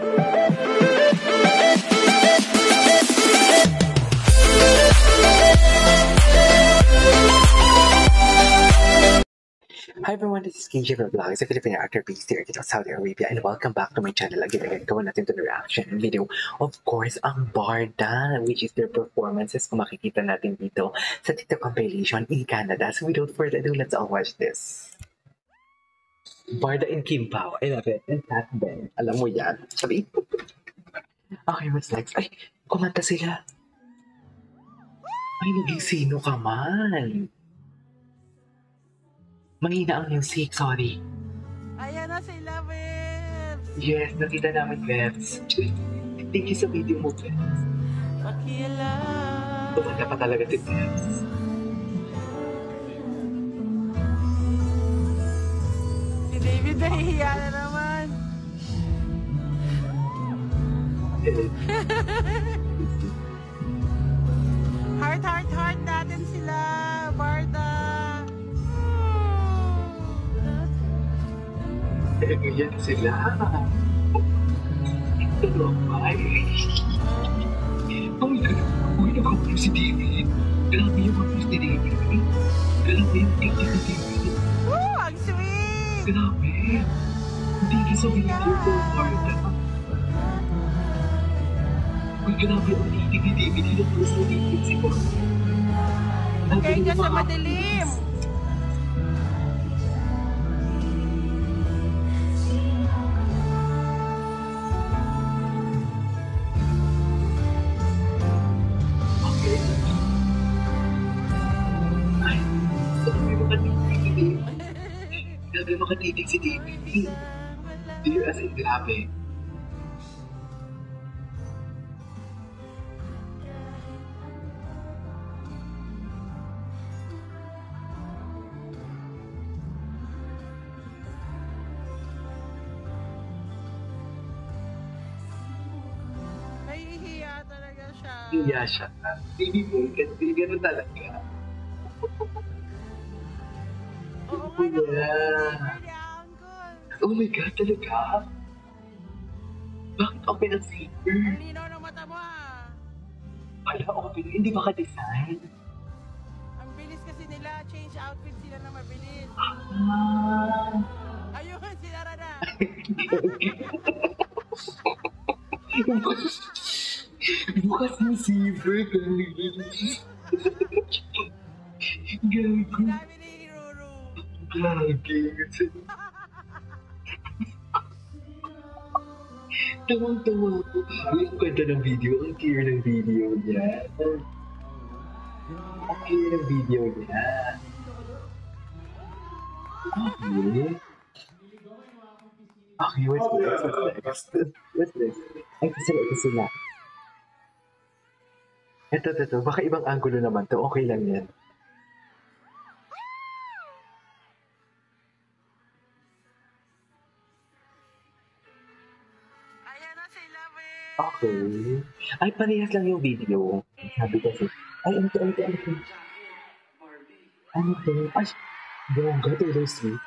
Hi everyone, this is KJ from Vlogs, a Filipino actor based here in Saudi Arabia and welcome back to my channel again. Again, gawin natin na reaction video. Of course, ang Barda, which is their performances kung makikita natin dito sa TikTok compilation in Canada. So without further ado, let's all watch this. Barda and Kim Pao. I love it. And Pat Ben. Alam mo yan. Sabi, okay, what's next? Ay, kumanta sila. Ay, naging sino ka man? Mahina ang music, sorry. Ayan na sila, Bebs! Yes, nakita namin, Bebs. Thank you sa video mo, Bebs. Pakila! Tumanda pa talaga si Bebs. David nahihiya na naman. Heart, heart, heart natin sila, Barda! Eh, yan sila. Ay, Oh my God. Uy, nakakulo si David. Grabe yung mga ni David. Grabe yung tingin ni David. Grabe. Hindi ka sa video ko, Marta. Uy, grabe tingin ni David. Hinapos ni David si Marta. Kaya ka sa madilim! Makatitig si David. Dear as in grabe. Nahihiya talaga siya. Hiya siya. Baby kasi ganun talaga. Uncle. Oh my God, talaga? Bakit open ang zipper? Ang linaw ng mata mo ah. Kaya open, hindi ba ka-design? Ang bilis kasi nila, change outfit sila na mabilis. Ah. Ayun, sinara na. Bukas ng zipper, galing. Gago. Gagi. Tawang-tawa ko. Ang ganda ng video. Ang clear ng video niya. Ang clear ng video niya. Okay. Okay, what's next? What's next? What's next? Ay, kasi na, kasi na. Ito, ito, ito. Baka ibang angulo naman to. Okay lang yan. Okay. Ay, parehas lang yung video. Sabi kasi, ay, ano to, ano to, ano to? Ano to? Ay, bongga, Taylor Swift.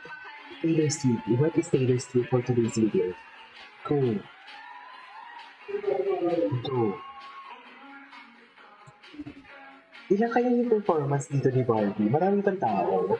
Taylor Swift. What is Taylor Swift for today's video? Cool. Go. Ilan kaya yung performance dito ni Barbie? Maraming pang tao.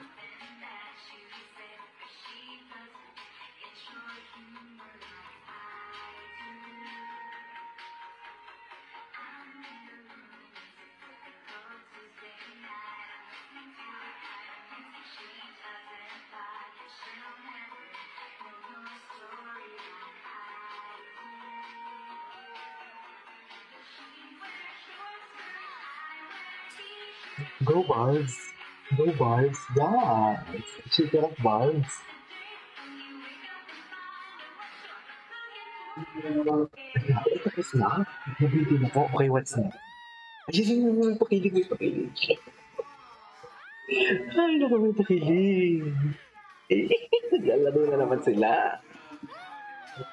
Go Barbs! Go Barbs! Yeah! Shake it up, Barbs! Tapos na? Nabiti na po. Okay, what's next? Ayun, may pakilig, may pakilig. Ay, naku, may pakilig. Naglalaro na naman sila.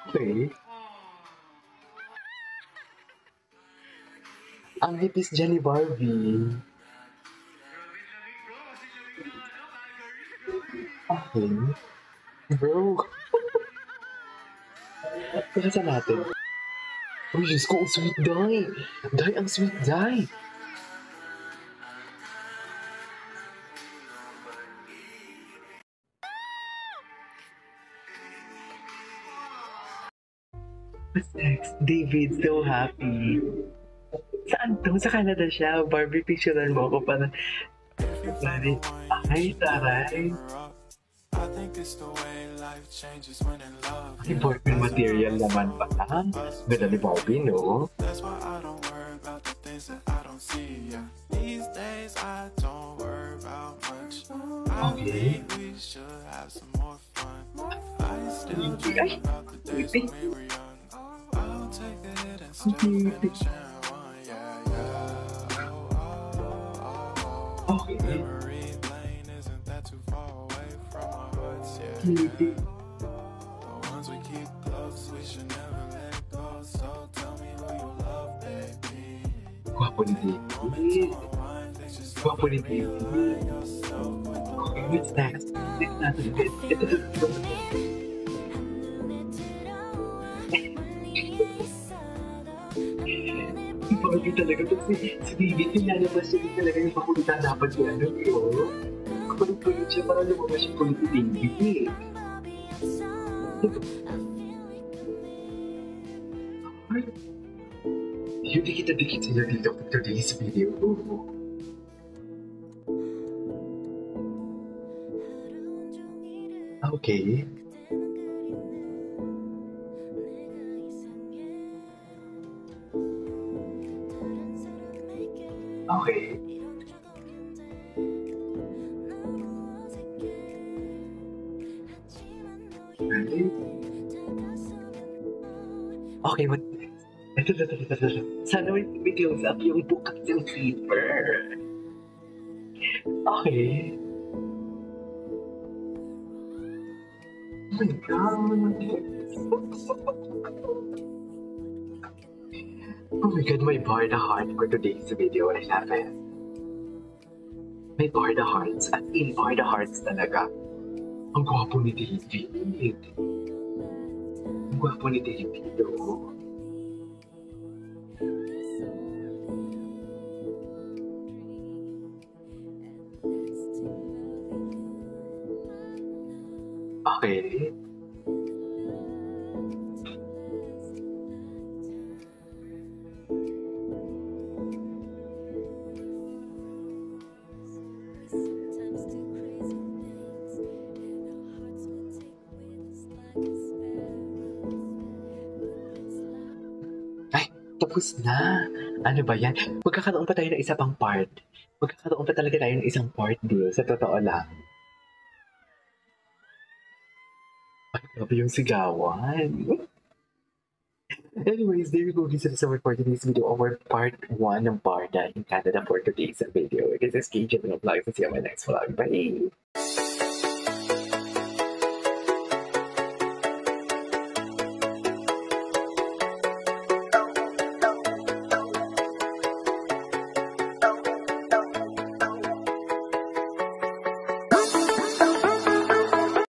Okay. Ang hipis dyan ni Barbie. Okay. Bro. Pakasa natin. Uy, Diyos ko, ang sweet Day. Day, ang sweet Day. What's? David, so happy. Saan to? Sa Canada siya. Barbie, picturean mo ako para... Sorry. Ay, taray. I think it's the way life changes when in love. Ay, boyfriend material naman pala. Ganda ni Barbie, no? That's why I don't worry about the things that I don't see. Yeah. These days I don't worry about much. I Okay. think we should have some more fun. I still dream about the days when we were young. I'll take the hit and still finish in one. Yeah, yeah. Oh, oh, oh, oh. oh okay. Things just Gwapo ni David. yourself with the Okay, what's next? Next natin. Ito, ito, ito. Si Barbie talaga to. Si, si David, nilalabas siya din talaga yung pakulitan dapat si ano, yo. Kulit-kulit siya para lumabas yung kulit ni David, eh. Ay, Yun, dikit-dikit sila dito for today's video. Okay. Okay. Okay, what? Ito, ito, ito, ito, ito. Sana may, may close up yung at yung sleeper. Okay. Oh my god. Oh my god, may Barda heart for today's video. I love it. May Barda hearts. At in Barda hearts talaga. Ang gwapo ni David. Ang gwapo ni oh. Okay. Tapos na. Ano ba yan? Magkakaroon pa tayo ng isa pang part. Magkakaroon pa talaga tayo ng isang part deal. Sa totoo lang. Ay, grabe yung sigawan. Anyways, there you go. This is our for today's video. Our part 1 ng Barda in Canada for today's video. This is KJ Vlog. See you on my next vlog. Bye!